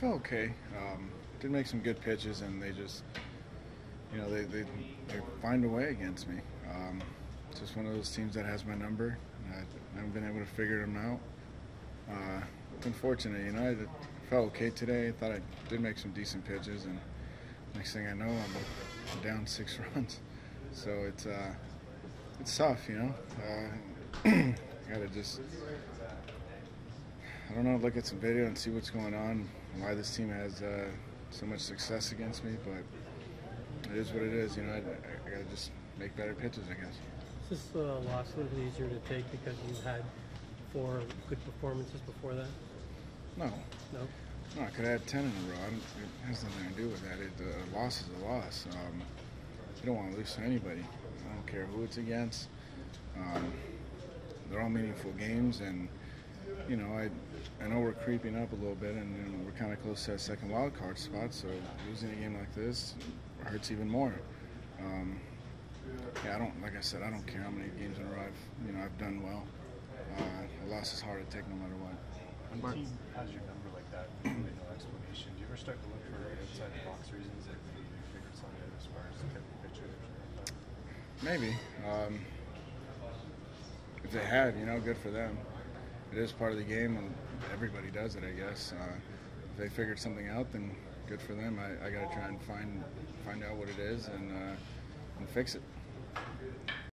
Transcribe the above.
Felt okay. Um, did make some good pitches, and they just, you know, they, they, they find a way against me. Um, just one of those teams that has my number. I haven't been able to figure them out. Uh, it's unfortunate, you know. I felt okay today. I thought I did make some decent pitches, and next thing I know, I'm down six runs. So it's uh, it's tough, you know. Uh, gotta just I don't know, look at some video and see what's going on, why this team has uh, so much success against me, but it is what it is. You know, I, I got to just make better pitches, I guess. Is this uh, loss a little easier to take because you had four good performances before that? No. No? No, I could have had 10 in a row. I don't, it has nothing to do with that. It, a loss is a loss. Um, you don't want to lose to anybody. I don't care who it's against. Um, they're all meaningful games, and you know, I I know we're creeping up a little bit, and you know, we're kind of close to that second wild card spot. So losing a game like this hurts even more. Um, yeah, I don't like I said, I don't care how many games in a row I've you know I've done well. Uh, a loss is hard to take no matter what. When the team has your number like that, really no explanation. Do you ever start to look for outside the box reasons that maybe you figured something out as far as the type of pitches or something like that? Maybe. Um, if they had, you know, good for them. It is part of the game, and everybody does it, I guess. Uh, if they figured something out, then good for them. I, I got to try and find find out what it is and uh, and fix it.